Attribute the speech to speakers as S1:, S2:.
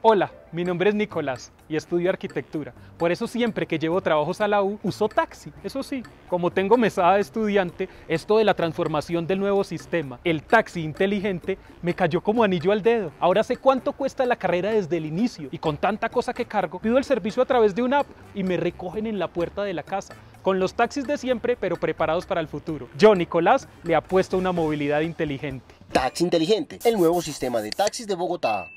S1: Hola, mi nombre es Nicolás y estudio arquitectura. Por eso siempre que llevo trabajos a la U uso taxi. Eso sí, como tengo mesada de estudiante, esto de la transformación del nuevo sistema, el taxi inteligente, me cayó como anillo al dedo. Ahora sé cuánto cuesta la carrera desde el inicio y con tanta cosa que cargo, pido el servicio a través de una app y me recogen en la puerta de la casa. Con los taxis de siempre, pero preparados para el futuro. Yo, Nicolás, le apuesto una movilidad inteligente.
S2: Taxi Inteligente, el nuevo sistema de taxis de Bogotá.